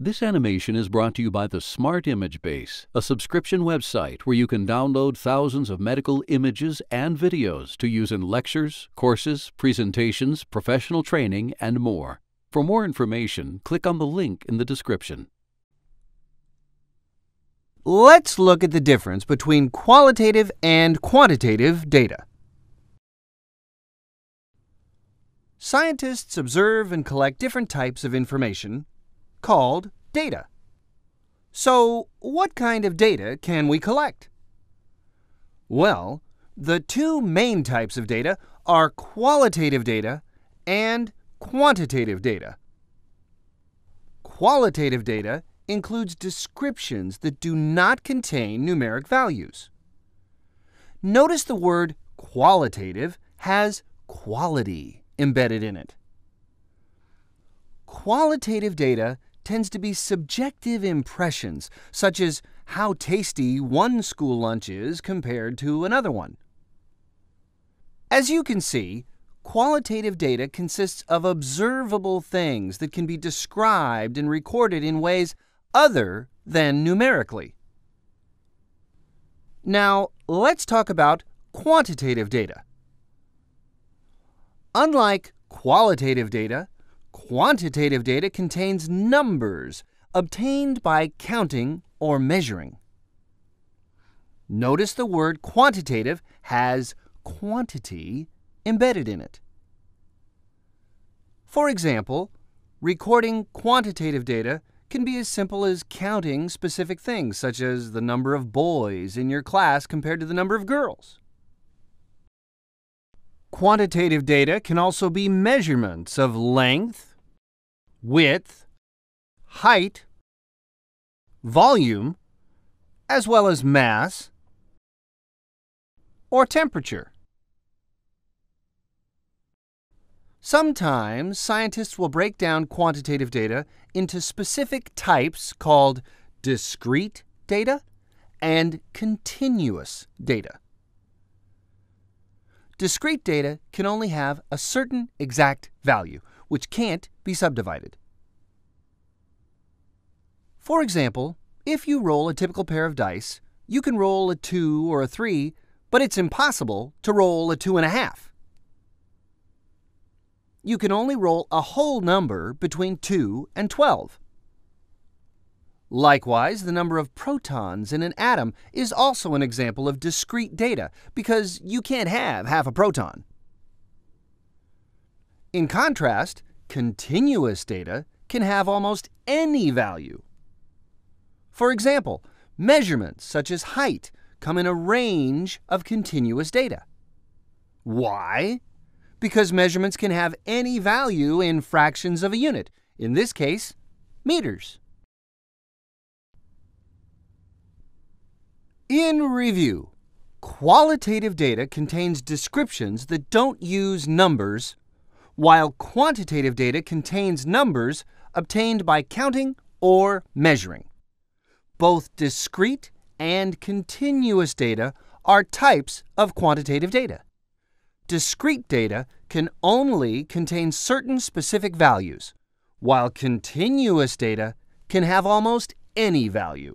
This animation is brought to you by the Smart Image Base, a subscription website where you can download thousands of medical images and videos to use in lectures, courses, presentations, professional training, and more. For more information, click on the link in the description. Let's look at the difference between qualitative and quantitative data. Scientists observe and collect different types of information called data. So, what kind of data can we collect? Well, the two main types of data are qualitative data and quantitative data. Qualitative data includes descriptions that do not contain numeric values. Notice the word qualitative has quality embedded in it. Qualitative data tends to be subjective impressions, such as how tasty one school lunch is compared to another one. As you can see, qualitative data consists of observable things that can be described and recorded in ways other than numerically. Now, let's talk about quantitative data. Unlike qualitative data, Quantitative data contains numbers obtained by counting or measuring. Notice the word quantitative has quantity embedded in it. For example, recording quantitative data can be as simple as counting specific things, such as the number of boys in your class compared to the number of girls. Quantitative data can also be measurements of length, width, height, volume, as well as mass or temperature. Sometimes scientists will break down quantitative data into specific types called discrete data and continuous data. Discrete data can only have a certain exact value, which can't be subdivided. For example, if you roll a typical pair of dice, you can roll a 2 or a 3, but it's impossible to roll a 2.5. You can only roll a whole number between 2 and 12. Likewise, the number of protons in an atom is also an example of discrete data because you can't have half a proton. In contrast, continuous data can have almost any value. For example, measurements such as height come in a range of continuous data. Why? Because measurements can have any value in fractions of a unit, in this case, meters. In review, qualitative data contains descriptions that don't use numbers, while quantitative data contains numbers obtained by counting or measuring. Both discrete and continuous data are types of quantitative data. Discrete data can only contain certain specific values, while continuous data can have almost any value.